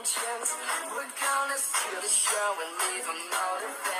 intentions. We're gonna steal the show and leave them all.